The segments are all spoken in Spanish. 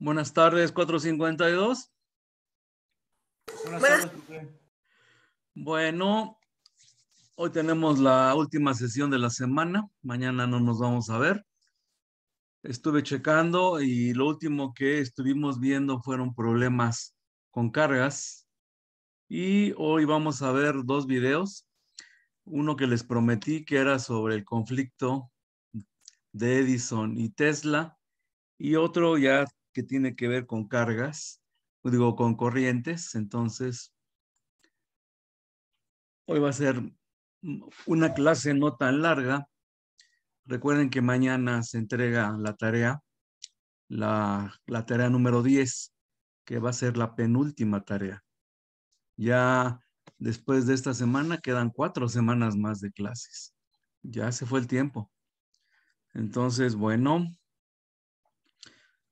Buenas tardes, 452. Buenas tardes. Bueno, hoy tenemos la última sesión de la semana. Mañana no nos vamos a ver. Estuve checando y lo último que estuvimos viendo fueron problemas con cargas. Y hoy vamos a ver dos videos. Uno que les prometí que era sobre el conflicto de Edison y Tesla. Y otro ya que tiene que ver con cargas, digo, con corrientes. Entonces, hoy va a ser una clase no tan larga. Recuerden que mañana se entrega la tarea, la, la tarea número 10, que va a ser la penúltima tarea. Ya después de esta semana quedan cuatro semanas más de clases. Ya se fue el tiempo. Entonces, bueno,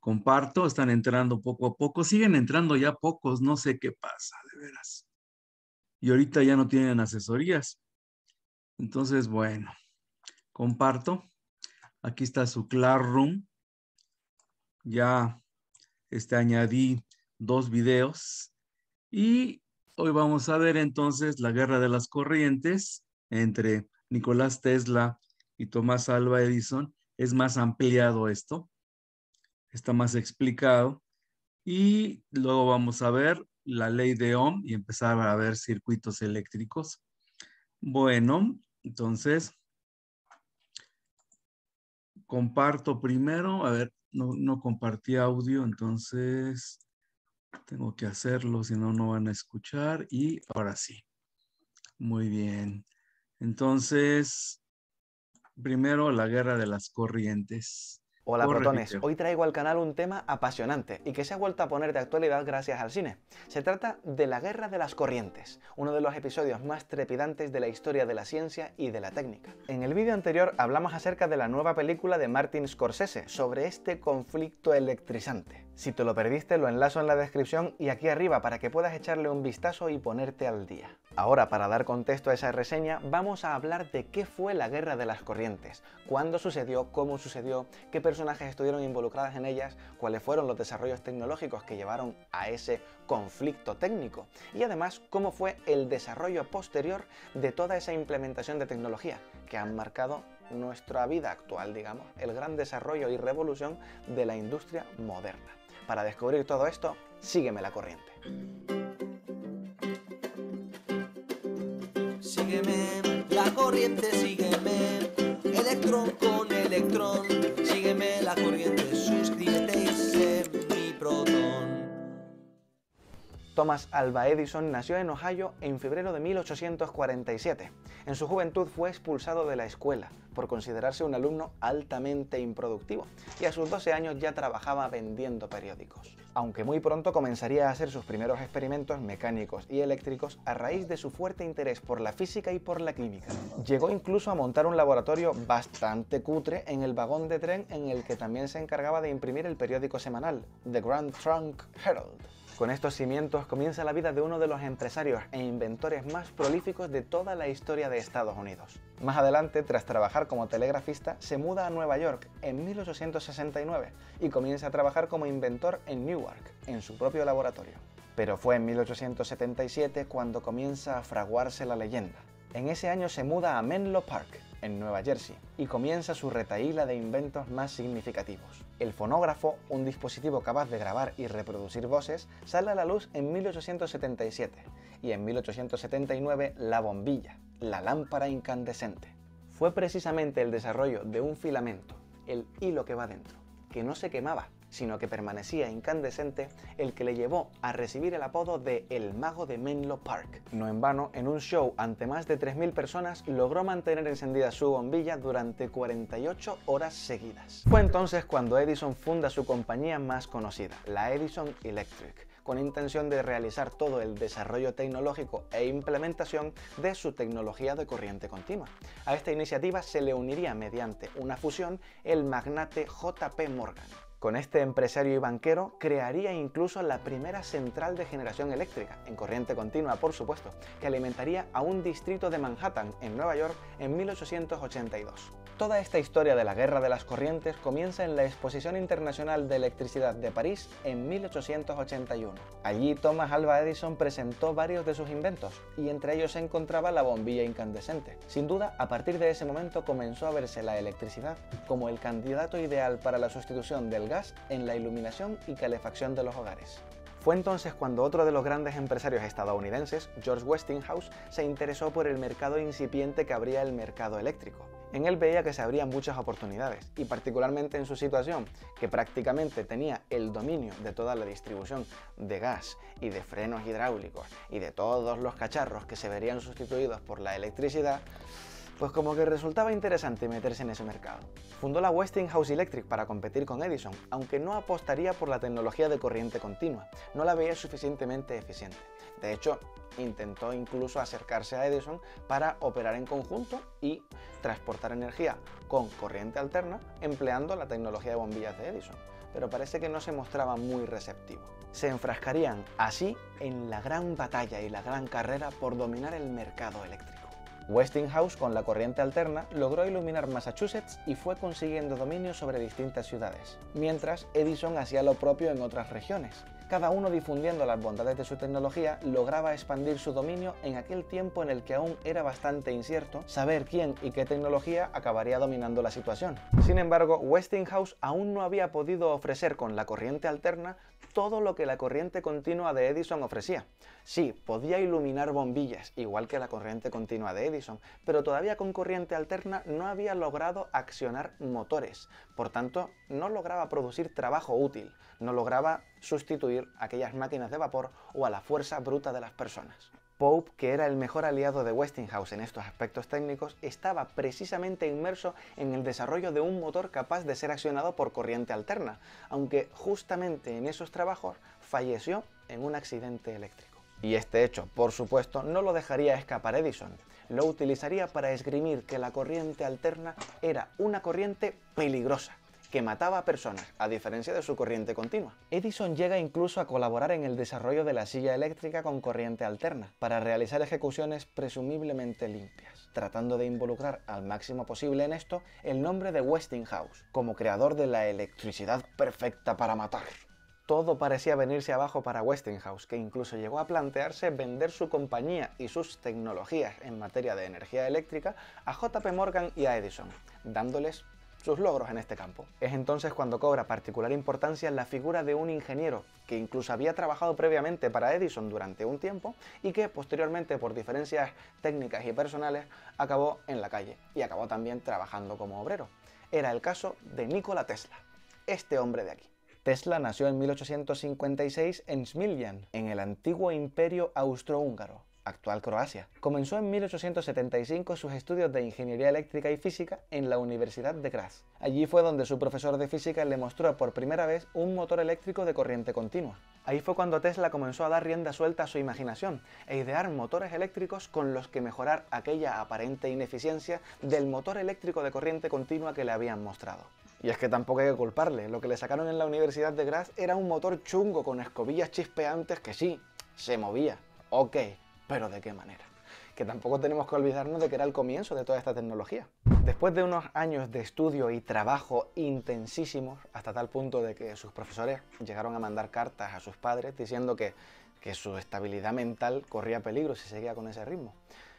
comparto, están entrando poco a poco, siguen entrando ya pocos, no sé qué pasa, de veras. Y ahorita ya no tienen asesorías. Entonces, bueno, comparto. Aquí está su Classroom. Ya este, añadí dos videos. Y hoy vamos a ver entonces la guerra de las corrientes entre Nicolás Tesla y Tomás Alba Edison. Es más ampliado esto está más explicado. Y luego vamos a ver la ley de Ohm y empezar a ver circuitos eléctricos. Bueno, entonces, comparto primero. A ver, no, no compartí audio, entonces tengo que hacerlo, si no, no van a escuchar. Y ahora sí. Muy bien. Entonces, primero la guerra de las corrientes. Hola protones, hoy traigo al canal un tema apasionante y que se ha vuelto a poner de actualidad gracias al cine. Se trata de la Guerra de las Corrientes, uno de los episodios más trepidantes de la historia de la ciencia y de la técnica. En el vídeo anterior hablamos acerca de la nueva película de Martin Scorsese sobre este conflicto electrizante. Si te lo perdiste lo enlazo en la descripción y aquí arriba para que puedas echarle un vistazo y ponerte al día. Ahora, para dar contexto a esa reseña, vamos a hablar de qué fue la Guerra de las Corrientes, cuándo sucedió, cómo sucedió, qué personajes estuvieron involucrados en ellas, cuáles fueron los desarrollos tecnológicos que llevaron a ese conflicto técnico y además cómo fue el desarrollo posterior de toda esa implementación de tecnología que han marcado nuestra vida actual, digamos, el gran desarrollo y revolución de la industria moderna. Para descubrir todo esto, sígueme la corriente. Sígueme la corriente, sígueme, electrón con electrón, sígueme la corriente, suscríbete y sé mi protón. Thomas Alva Edison nació en Ohio en febrero de 1847. En su juventud fue expulsado de la escuela por considerarse un alumno altamente improductivo y a sus 12 años ya trabajaba vendiendo periódicos. Aunque muy pronto comenzaría a hacer sus primeros experimentos mecánicos y eléctricos a raíz de su fuerte interés por la física y por la química. Llegó incluso a montar un laboratorio bastante cutre en el vagón de tren en el que también se encargaba de imprimir el periódico semanal, The Grand Trunk Herald. Con estos cimientos comienza la vida de uno de los empresarios e inventores más prolíficos de toda la historia de Estados Unidos. Más adelante, tras trabajar como telegrafista, se muda a Nueva York en 1869 y comienza a trabajar como inventor en Newark, en su propio laboratorio. Pero fue en 1877 cuando comienza a fraguarse la leyenda. En ese año se muda a Menlo Park, en Nueva Jersey, y comienza su retaíla de inventos más significativos. El fonógrafo, un dispositivo capaz de grabar y reproducir voces, sale a la luz en 1877 y en 1879 la bombilla, la lámpara incandescente. Fue precisamente el desarrollo de un filamento, el hilo que va dentro, que no se quemaba, sino que permanecía incandescente, el que le llevó a recibir el apodo de El Mago de Menlo Park. No en vano, en un show ante más de 3.000 personas, logró mantener encendida su bombilla durante 48 horas seguidas. Fue entonces cuando Edison funda su compañía más conocida, la Edison Electric, con intención de realizar todo el desarrollo tecnológico e implementación de su tecnología de corriente continua. A esta iniciativa se le uniría mediante una fusión el magnate JP Morgan. Con este empresario y banquero crearía incluso la primera central de generación eléctrica, en corriente continua por supuesto, que alimentaría a un distrito de Manhattan, en Nueva York, en 1882. Toda esta historia de la Guerra de las Corrientes comienza en la Exposición Internacional de Electricidad de París en 1881. Allí Thomas Alva Edison presentó varios de sus inventos, y entre ellos se encontraba la bombilla incandescente. Sin duda, a partir de ese momento comenzó a verse la electricidad como el candidato ideal para la sustitución del gas en la iluminación y calefacción de los hogares. Fue entonces cuando otro de los grandes empresarios estadounidenses, George Westinghouse, se interesó por el mercado incipiente que abría el mercado eléctrico. En él veía que se abrían muchas oportunidades, y particularmente en su situación, que prácticamente tenía el dominio de toda la distribución de gas y de frenos hidráulicos y de todos los cacharros que se verían sustituidos por la electricidad, pues como que resultaba interesante meterse en ese mercado. Fundó la Westinghouse Electric para competir con Edison, aunque no apostaría por la tecnología de corriente continua, no la veía suficientemente eficiente. De hecho, intentó incluso acercarse a Edison para operar en conjunto y transportar energía con corriente alterna empleando la tecnología de bombillas de Edison, pero parece que no se mostraba muy receptivo. Se enfrascarían así en la gran batalla y la gran carrera por dominar el mercado eléctrico. Westinghouse, con la corriente alterna, logró iluminar Massachusetts y fue consiguiendo dominio sobre distintas ciudades, mientras Edison hacía lo propio en otras regiones. Cada uno difundiendo las bondades de su tecnología lograba expandir su dominio en aquel tiempo en el que aún era bastante incierto saber quién y qué tecnología acabaría dominando la situación. Sin embargo, Westinghouse aún no había podido ofrecer con la corriente alterna todo lo que la corriente continua de Edison ofrecía. Sí, podía iluminar bombillas, igual que la corriente continua de Edison, pero todavía con corriente alterna no había logrado accionar motores, por tanto, no lograba producir trabajo útil, no lograba sustituir aquellas máquinas de vapor o a la fuerza bruta de las personas. Pope, que era el mejor aliado de Westinghouse en estos aspectos técnicos, estaba precisamente inmerso en el desarrollo de un motor capaz de ser accionado por corriente alterna, aunque justamente en esos trabajos falleció en un accidente eléctrico. Y este hecho, por supuesto, no lo dejaría escapar Edison. Lo utilizaría para esgrimir que la corriente alterna era una corriente peligrosa, que mataba a personas, a diferencia de su corriente continua. Edison llega incluso a colaborar en el desarrollo de la silla eléctrica con corriente alterna, para realizar ejecuciones presumiblemente limpias, tratando de involucrar al máximo posible en esto el nombre de Westinghouse, como creador de la electricidad perfecta para matar. Todo parecía venirse abajo para Westinghouse, que incluso llegó a plantearse vender su compañía y sus tecnologías en materia de energía eléctrica a JP Morgan y a Edison, dándoles sus logros en este campo. Es entonces cuando cobra particular importancia la figura de un ingeniero que incluso había trabajado previamente para Edison durante un tiempo y que posteriormente por diferencias técnicas y personales acabó en la calle y acabó también trabajando como obrero. Era el caso de Nikola Tesla, este hombre de aquí. Tesla nació en 1856 en Smiljan, en el antiguo imperio austrohúngaro actual Croacia. Comenzó en 1875 sus estudios de ingeniería eléctrica y física en la Universidad de Graz. Allí fue donde su profesor de física le mostró por primera vez un motor eléctrico de corriente continua. Ahí fue cuando Tesla comenzó a dar rienda suelta a su imaginación e idear motores eléctricos con los que mejorar aquella aparente ineficiencia del motor eléctrico de corriente continua que le habían mostrado. Y es que tampoco hay que culparle, lo que le sacaron en la Universidad de Graz era un motor chungo con escobillas chispeantes que sí, se movía, ok, pero ¿de qué manera? Que tampoco tenemos que olvidarnos de que era el comienzo de toda esta tecnología. Después de unos años de estudio y trabajo intensísimos, hasta tal punto de que sus profesores llegaron a mandar cartas a sus padres diciendo que, que su estabilidad mental corría peligro si seguía con ese ritmo.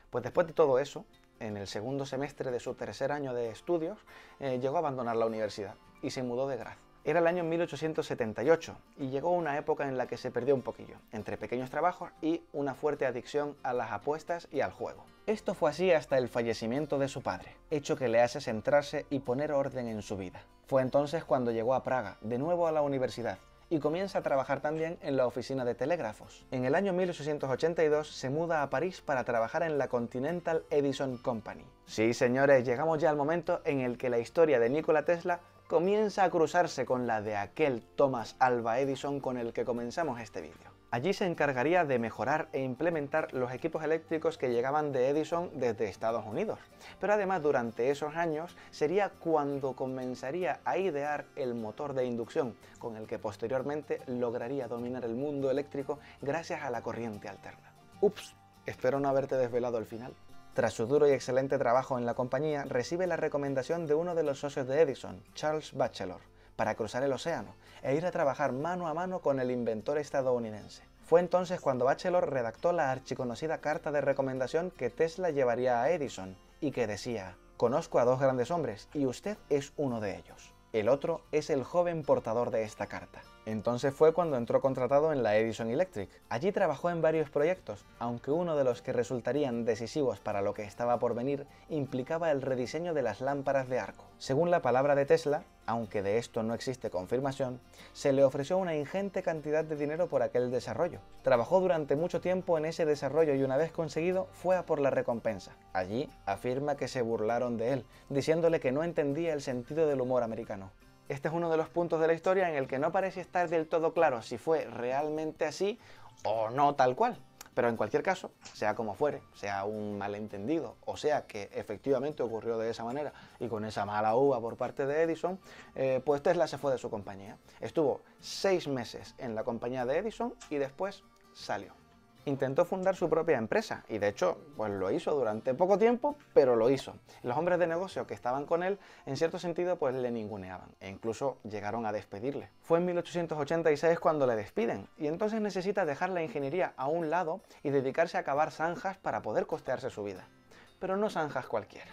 Pues después de todo eso, en el segundo semestre de su tercer año de estudios, eh, llegó a abandonar la universidad y se mudó de Graz. Era el año 1878 y llegó una época en la que se perdió un poquillo, entre pequeños trabajos y una fuerte adicción a las apuestas y al juego. Esto fue así hasta el fallecimiento de su padre, hecho que le hace centrarse y poner orden en su vida. Fue entonces cuando llegó a Praga, de nuevo a la universidad, y comienza a trabajar también en la oficina de telégrafos. En el año 1882 se muda a París para trabajar en la Continental Edison Company. Sí, señores, llegamos ya al momento en el que la historia de Nikola Tesla comienza a cruzarse con la de aquel Thomas Alva Edison con el que comenzamos este vídeo. Allí se encargaría de mejorar e implementar los equipos eléctricos que llegaban de Edison desde Estados Unidos. Pero además durante esos años sería cuando comenzaría a idear el motor de inducción, con el que posteriormente lograría dominar el mundo eléctrico gracias a la corriente alterna. Ups, espero no haberte desvelado el final. Tras su duro y excelente trabajo en la compañía, recibe la recomendación de uno de los socios de Edison, Charles Batchelor, para cruzar el océano e ir a trabajar mano a mano con el inventor estadounidense. Fue entonces cuando Batchelor redactó la archiconocida carta de recomendación que Tesla llevaría a Edison y que decía, conozco a dos grandes hombres y usted es uno de ellos. El otro es el joven portador de esta carta. Entonces fue cuando entró contratado en la Edison Electric. Allí trabajó en varios proyectos, aunque uno de los que resultarían decisivos para lo que estaba por venir implicaba el rediseño de las lámparas de arco. Según la palabra de Tesla, aunque de esto no existe confirmación, se le ofreció una ingente cantidad de dinero por aquel desarrollo. Trabajó durante mucho tiempo en ese desarrollo y una vez conseguido fue a por la recompensa. Allí afirma que se burlaron de él, diciéndole que no entendía el sentido del humor americano. Este es uno de los puntos de la historia en el que no parece estar del todo claro si fue realmente así o no tal cual. Pero en cualquier caso, sea como fuere, sea un malentendido o sea que efectivamente ocurrió de esa manera y con esa mala uva por parte de Edison, eh, pues Tesla se fue de su compañía. Estuvo seis meses en la compañía de Edison y después salió intentó fundar su propia empresa y de hecho pues lo hizo durante poco tiempo, pero lo hizo. Los hombres de negocio que estaban con él en cierto sentido pues le ninguneaban e incluso llegaron a despedirle. Fue en 1886 cuando le despiden y entonces necesita dejar la ingeniería a un lado y dedicarse a cavar zanjas para poder costearse su vida. Pero no zanjas cualquiera.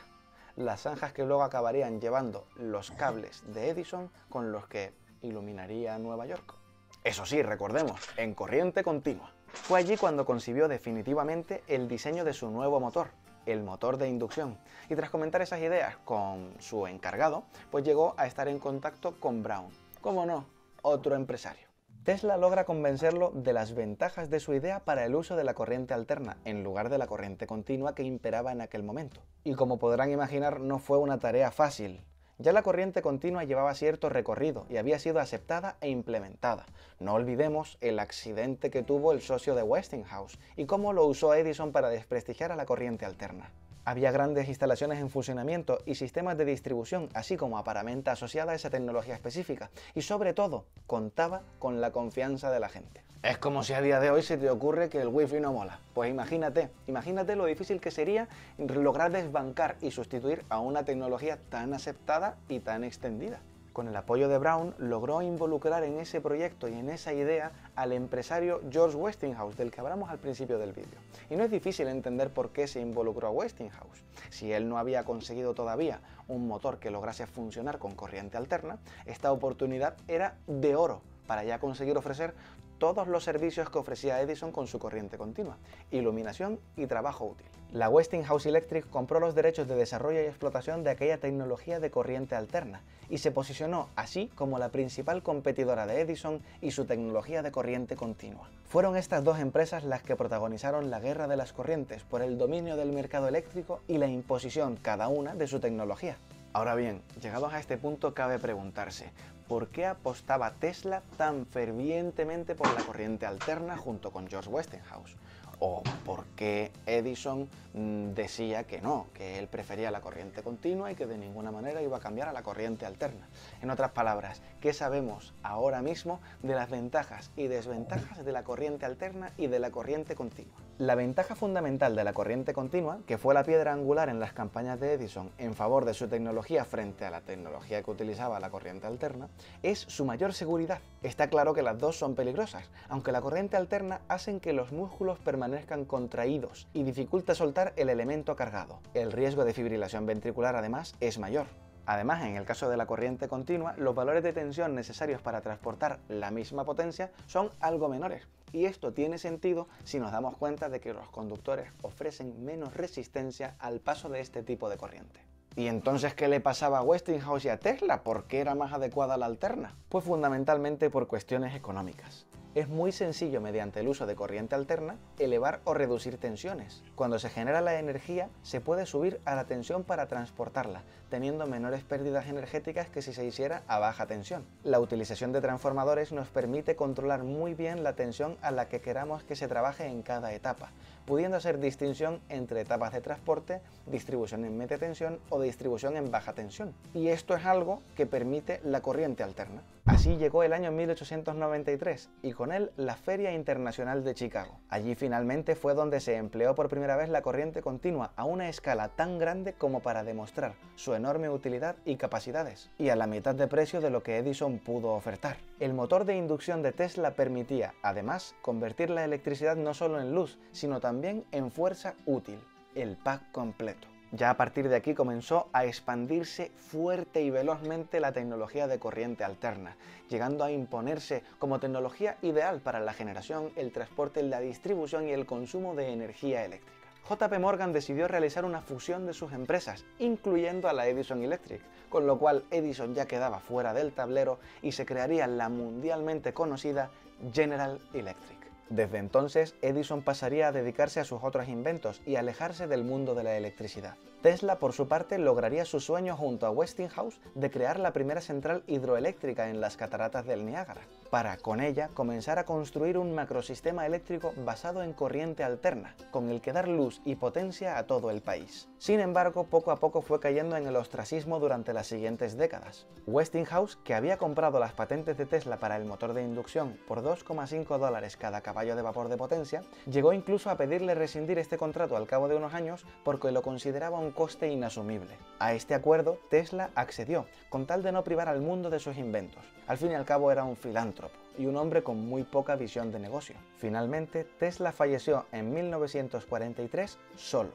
Las zanjas que luego acabarían llevando los cables de Edison con los que iluminaría Nueva York. Eso sí, recordemos, en corriente continua. Fue allí cuando concibió definitivamente el diseño de su nuevo motor, el motor de inducción, y tras comentar esas ideas con su encargado, pues llegó a estar en contacto con Brown, como no, otro empresario. Tesla logra convencerlo de las ventajas de su idea para el uso de la corriente alterna en lugar de la corriente continua que imperaba en aquel momento. Y como podrán imaginar, no fue una tarea fácil, ya la corriente continua llevaba cierto recorrido y había sido aceptada e implementada. No olvidemos el accidente que tuvo el socio de Westinghouse y cómo lo usó Edison para desprestigiar a la corriente alterna. Había grandes instalaciones en funcionamiento y sistemas de distribución, así como aparamenta asociada a esa tecnología específica, y sobre todo, contaba con la confianza de la gente. Es como si a día de hoy se te ocurre que el wifi no mola. Pues imagínate, imagínate lo difícil que sería lograr desbancar y sustituir a una tecnología tan aceptada y tan extendida. Con el apoyo de Brown logró involucrar en ese proyecto y en esa idea al empresario George Westinghouse, del que hablamos al principio del vídeo. Y no es difícil entender por qué se involucró a Westinghouse. Si él no había conseguido todavía un motor que lograse funcionar con corriente alterna, esta oportunidad era de oro para ya conseguir ofrecer todos los servicios que ofrecía Edison con su corriente continua, iluminación y trabajo útil. La Westinghouse Electric compró los derechos de desarrollo y explotación de aquella tecnología de corriente alterna y se posicionó así como la principal competidora de Edison y su tecnología de corriente continua. Fueron estas dos empresas las que protagonizaron la guerra de las corrientes por el dominio del mercado eléctrico y la imposición cada una de su tecnología. Ahora bien, llegados a este punto cabe preguntarse, ¿por qué apostaba Tesla tan fervientemente por la corriente alterna junto con George Westinghouse? O por qué Edison mm, decía que no, que él prefería la corriente continua y que de ninguna manera iba a cambiar a la corriente alterna. En otras palabras, ¿qué sabemos ahora mismo de las ventajas y desventajas de la corriente alterna y de la corriente continua? La ventaja fundamental de la corriente continua, que fue la piedra angular en las campañas de Edison en favor de su tecnología frente a la tecnología que utilizaba la corriente alterna, es su mayor seguridad. Está claro que las dos son peligrosas, aunque la corriente alterna hacen que los músculos permanezcan contraídos y dificulta soltar el elemento cargado. El riesgo de fibrilación ventricular además es mayor. Además, en el caso de la corriente continua, los valores de tensión necesarios para transportar la misma potencia son algo menores. Y esto tiene sentido si nos damos cuenta de que los conductores ofrecen menos resistencia al paso de este tipo de corriente. ¿Y entonces qué le pasaba a Westinghouse y a Tesla? ¿Por qué era más adecuada la alterna? Pues fundamentalmente por cuestiones económicas. Es muy sencillo mediante el uso de corriente alterna elevar o reducir tensiones. Cuando se genera la energía se puede subir a la tensión para transportarla, teniendo menores pérdidas energéticas que si se hiciera a baja tensión. La utilización de transformadores nos permite controlar muy bien la tensión a la que queramos que se trabaje en cada etapa, pudiendo hacer distinción entre etapas de transporte, distribución en media tensión o distribución en baja tensión. Y esto es algo que permite la corriente alterna. Así llegó el año 1893 y con él la Feria Internacional de Chicago. Allí finalmente fue donde se empleó por primera vez la corriente continua a una escala tan grande como para demostrar su enorme utilidad y capacidades, y a la mitad de precio de lo que Edison pudo ofertar. El motor de inducción de Tesla permitía, además, convertir la electricidad no solo en luz, sino también en fuerza útil, el pack completo. Ya a partir de aquí comenzó a expandirse fuerte y velozmente la tecnología de corriente alterna, llegando a imponerse como tecnología ideal para la generación, el transporte, la distribución y el consumo de energía eléctrica. JP Morgan decidió realizar una fusión de sus empresas, incluyendo a la Edison Electric, con lo cual Edison ya quedaba fuera del tablero y se crearía la mundialmente conocida General Electric. Desde entonces, Edison pasaría a dedicarse a sus otros inventos y alejarse del mundo de la electricidad. Tesla, por su parte, lograría su sueño junto a Westinghouse de crear la primera central hidroeléctrica en las cataratas del Niágara, para, con ella, comenzar a construir un macrosistema eléctrico basado en corriente alterna, con el que dar luz y potencia a todo el país. Sin embargo, poco a poco fue cayendo en el ostracismo durante las siguientes décadas. Westinghouse, que había comprado las patentes de Tesla para el motor de inducción por 2,5 dólares cada caballo de vapor de potencia, llegó incluso a pedirle rescindir este contrato al cabo de unos años porque lo consideraba un coste inasumible. A este acuerdo, Tesla accedió, con tal de no privar al mundo de sus inventos. Al fin y al cabo era un filántropo y un hombre con muy poca visión de negocio. Finalmente, Tesla falleció en 1943 solo,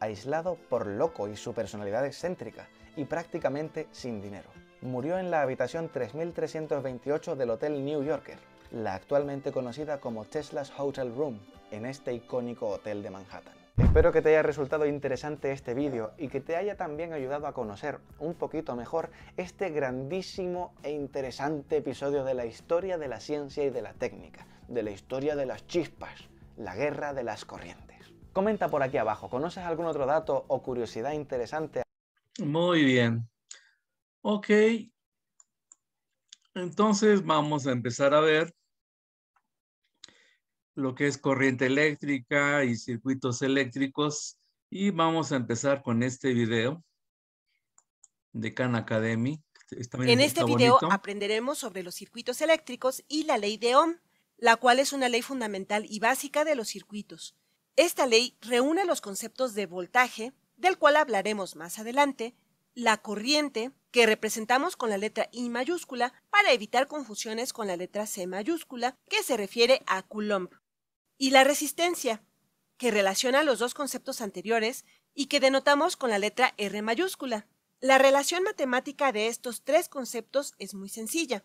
aislado por loco y su personalidad excéntrica, y prácticamente sin dinero. Murió en la habitación 3328 del Hotel New Yorker, la actualmente conocida como Tesla's Hotel Room, en este icónico hotel de Manhattan. Espero que te haya resultado interesante este vídeo y que te haya también ayudado a conocer un poquito mejor este grandísimo e interesante episodio de la historia de la ciencia y de la técnica, de la historia de las chispas, la guerra de las corrientes. Comenta por aquí abajo, ¿conoces algún otro dato o curiosidad interesante? Muy bien. Ok. Entonces vamos a empezar a ver lo que es corriente eléctrica y circuitos eléctricos. Y vamos a empezar con este video de Khan Academy. en este video aprenderemos sobre los circuitos eléctricos y la ley de Ohm, la cual es una ley fundamental y básica de los circuitos. Esta ley reúne los conceptos de voltaje, del cual hablaremos más adelante, la corriente, que representamos con la letra I mayúscula para evitar confusiones con la letra C mayúscula, que se refiere a Coulomb, y la resistencia, que relaciona los dos conceptos anteriores y que denotamos con la letra R mayúscula. La relación matemática de estos tres conceptos es muy sencilla.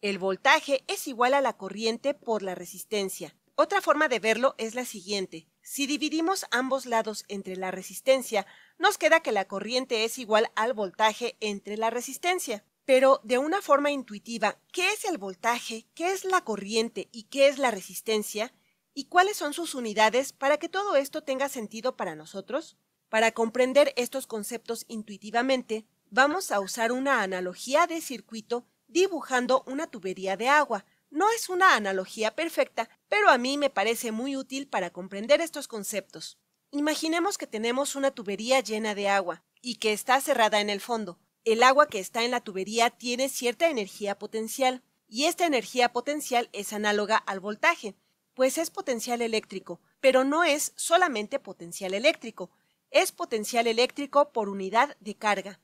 El voltaje es igual a la corriente por la resistencia. Otra forma de verlo es la siguiente. Si dividimos ambos lados entre la resistencia, nos queda que la corriente es igual al voltaje entre la resistencia. Pero de una forma intuitiva, ¿qué es el voltaje? ¿Qué es la corriente? ¿Y qué es la resistencia? ¿Y cuáles son sus unidades para que todo esto tenga sentido para nosotros? Para comprender estos conceptos intuitivamente, vamos a usar una analogía de circuito dibujando una tubería de agua. No es una analogía perfecta, pero a mí me parece muy útil para comprender estos conceptos. Imaginemos que tenemos una tubería llena de agua y que está cerrada en el fondo. El agua que está en la tubería tiene cierta energía potencial y esta energía potencial es análoga al voltaje pues es potencial eléctrico, pero no es solamente potencial eléctrico, es potencial eléctrico por unidad de carga.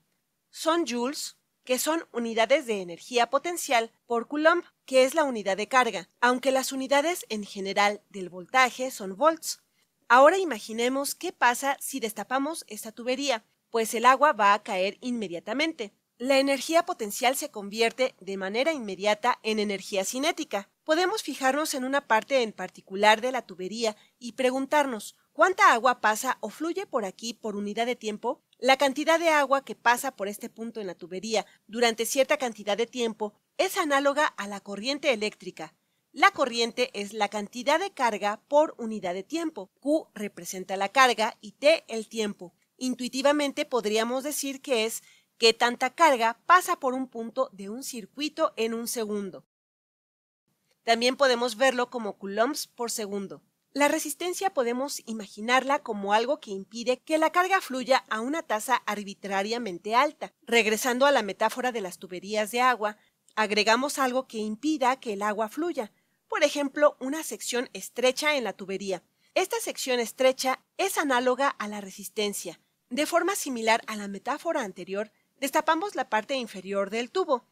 Son joules, que son unidades de energía potencial, por coulomb, que es la unidad de carga, aunque las unidades en general del voltaje son volts. Ahora imaginemos qué pasa si destapamos esta tubería, pues el agua va a caer inmediatamente. La energía potencial se convierte de manera inmediata en energía cinética, podemos fijarnos en una parte en particular de la tubería y preguntarnos cuánta agua pasa o fluye por aquí por unidad de tiempo. La cantidad de agua que pasa por este punto en la tubería durante cierta cantidad de tiempo es análoga a la corriente eléctrica. La corriente es la cantidad de carga por unidad de tiempo. Q representa la carga y T el tiempo. Intuitivamente podríamos decir que es qué tanta carga pasa por un punto de un circuito en un segundo. También podemos verlo como coulombs por segundo. La resistencia podemos imaginarla como algo que impide que la carga fluya a una tasa arbitrariamente alta. Regresando a la metáfora de las tuberías de agua, agregamos algo que impida que el agua fluya, por ejemplo, una sección estrecha en la tubería. Esta sección estrecha es análoga a la resistencia. De forma similar a la metáfora anterior, destapamos la parte inferior del tubo.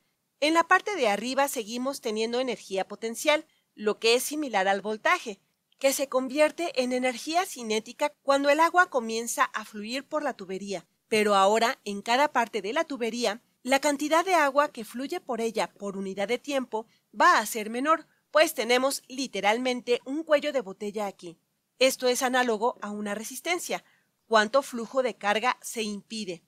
En la parte de arriba seguimos teniendo energía potencial, lo que es similar al voltaje que se convierte en energía cinética cuando el agua comienza a fluir por la tubería. Pero ahora, en cada parte de la tubería, la cantidad de agua que fluye por ella por unidad de tiempo va a ser menor, pues tenemos literalmente un cuello de botella aquí. Esto es análogo a una resistencia. ¿Cuánto flujo de carga se impide?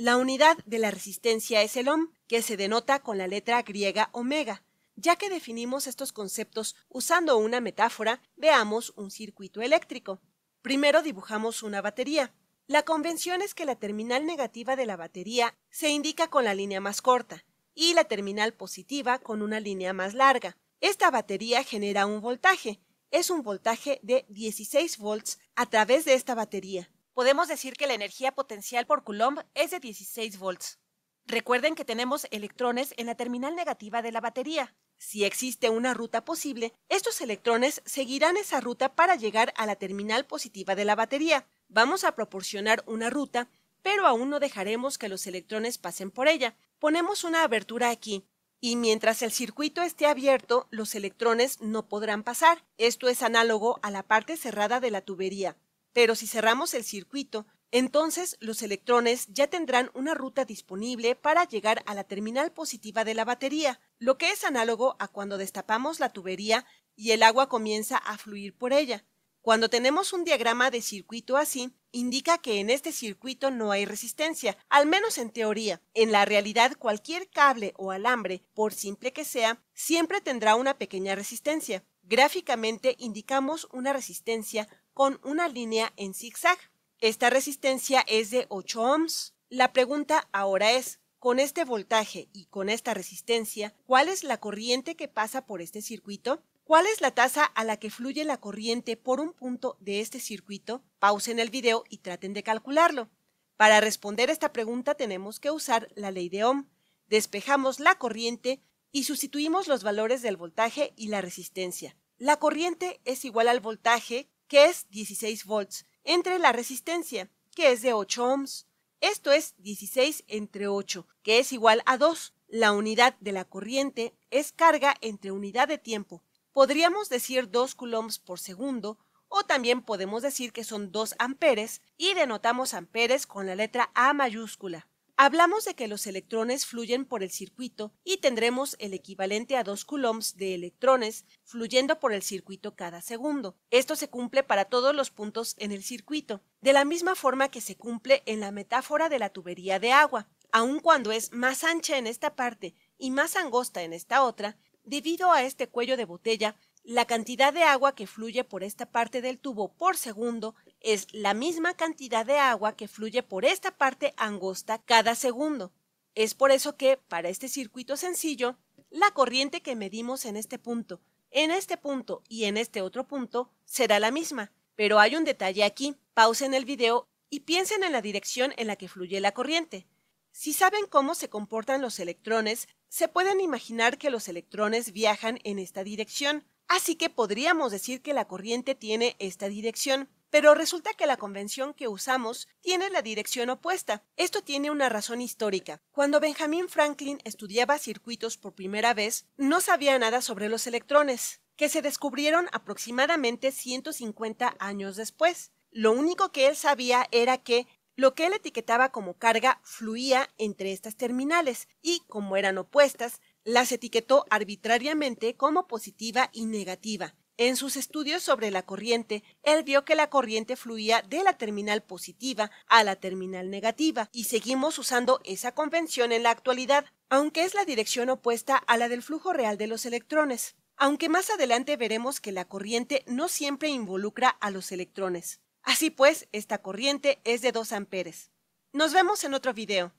La unidad de la resistencia es el ohm, que se denota con la letra griega omega. Ya que definimos estos conceptos usando una metáfora, veamos un circuito eléctrico. Primero dibujamos una batería. La convención es que la terminal negativa de la batería se indica con la línea más corta y la terminal positiva con una línea más larga. Esta batería genera un voltaje. Es un voltaje de 16 volts a través de esta batería. Podemos decir que la energía potencial por Coulomb es de 16 volts. Recuerden que tenemos electrones en la terminal negativa de la batería. Si existe una ruta posible, estos electrones seguirán esa ruta para llegar a la terminal positiva de la batería. Vamos a proporcionar una ruta, pero aún no dejaremos que los electrones pasen por ella. Ponemos una abertura aquí, y mientras el circuito esté abierto, los electrones no podrán pasar. Esto es análogo a la parte cerrada de la tubería. Pero si cerramos el circuito, entonces los electrones ya tendrán una ruta disponible para llegar a la terminal positiva de la batería, lo que es análogo a cuando destapamos la tubería y el agua comienza a fluir por ella. Cuando tenemos un diagrama de circuito así, indica que en este circuito no hay resistencia, al menos en teoría. En la realidad, cualquier cable o alambre, por simple que sea, siempre tendrá una pequeña resistencia. Gráficamente indicamos una resistencia con una línea en zigzag. Esta resistencia es de 8 ohms. La pregunta ahora es, con este voltaje y con esta resistencia, ¿cuál es la corriente que pasa por este circuito? ¿Cuál es la tasa a la que fluye la corriente por un punto de este circuito? Pausen el video y traten de calcularlo. Para responder esta pregunta tenemos que usar la ley de Ohm. Despejamos la corriente y sustituimos los valores del voltaje y la resistencia. La corriente es igual al voltaje, que es 16 volts, entre la resistencia, que es de 8 ohms. Esto es 16 entre 8, que es igual a 2. La unidad de la corriente es carga entre unidad de tiempo. Podríamos decir 2 coulombs por segundo, o también podemos decir que son 2 amperes y denotamos amperes con la letra A mayúscula. Hablamos de que los electrones fluyen por el circuito y tendremos el equivalente a 2 coulombs de electrones fluyendo por el circuito cada segundo. Esto se cumple para todos los puntos en el circuito, de la misma forma que se cumple en la metáfora de la tubería de agua. Aun cuando es más ancha en esta parte y más angosta en esta otra, debido a este cuello de botella, la cantidad de agua que fluye por esta parte del tubo por segundo es la misma cantidad de agua que fluye por esta parte angosta cada segundo. Es por eso que, para este circuito sencillo, la corriente que medimos en este punto, en este punto y en este otro punto será la misma. Pero hay un detalle aquí. Pausen el video y piensen en la dirección en la que fluye la corriente. Si saben cómo se comportan los electrones, se pueden imaginar que los electrones viajan en esta dirección, así que podríamos decir que la corriente tiene esta dirección. Pero resulta que la convención que usamos tiene la dirección opuesta. Esto tiene una razón histórica. Cuando Benjamin Franklin estudiaba circuitos por primera vez, no sabía nada sobre los electrones, que se descubrieron aproximadamente 150 años después. Lo único que él sabía era que lo que él etiquetaba como carga fluía entre estas terminales y, como eran opuestas, las etiquetó arbitrariamente como positiva y negativa, en sus estudios sobre la corriente, él vio que la corriente fluía de la terminal positiva a la terminal negativa y seguimos usando esa convención en la actualidad, aunque es la dirección opuesta a la del flujo real de los electrones. aunque más adelante veremos que la corriente no siempre involucra a los electrones. Así pues, esta corriente es de 2 amperes. Nos vemos en otro video.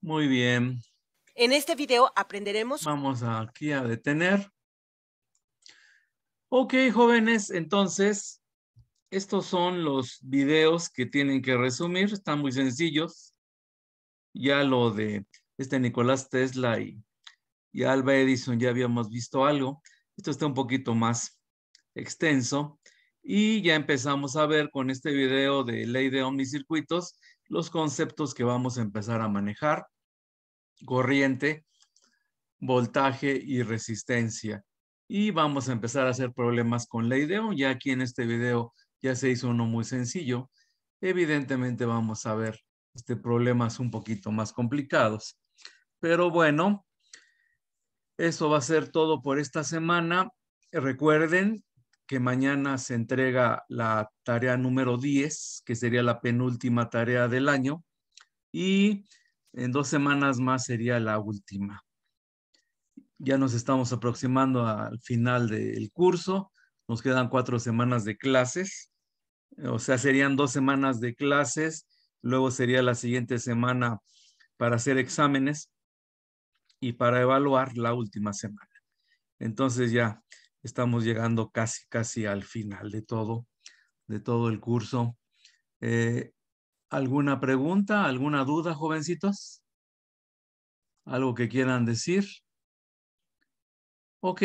Muy bien. En este video aprenderemos... Vamos aquí a detener. Ok, jóvenes, entonces, estos son los videos que tienen que resumir. Están muy sencillos. Ya lo de este Nicolás Tesla y, Alba Edison ya habíamos visto algo. Esto está un poquito más extenso. Y ya empezamos a ver con este video de ley de omnicircuitos los conceptos que vamos a empezar a manejar. Corriente, voltaje y resistencia. Y vamos a empezar a hacer problemas con de Ohm. Ya aquí en este video ya se hizo uno muy sencillo. Evidentemente vamos a ver este problemas un poquito más complicados. Pero bueno, eso va a ser todo por esta semana. Recuerden que mañana se entrega la tarea número 10, que sería la penúltima tarea del año, y en dos semanas más sería la última. Ya nos estamos aproximando al final del curso, nos quedan cuatro semanas de clases, o sea, serían dos semanas de clases, luego sería la siguiente semana para hacer exámenes y para evaluar la última semana. Entonces ya estamos llegando casi, casi al final de todo, de todo el curso. Eh, ¿Alguna pregunta, alguna duda, jovencitos? ¿Algo que quieran decir? Ok,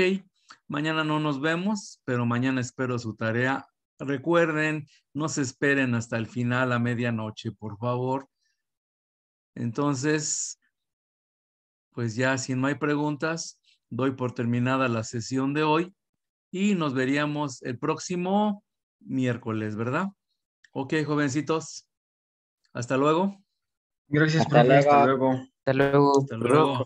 mañana no nos vemos, pero mañana espero su tarea. Recuerden, no se esperen hasta el final a medianoche, por favor. Entonces, pues ya, si no hay preguntas, doy por terminada la sesión de hoy y nos veríamos el próximo miércoles, ¿verdad? Ok, jovencitos. Hasta luego. Gracias, Hasta Hasta luego. Hasta luego.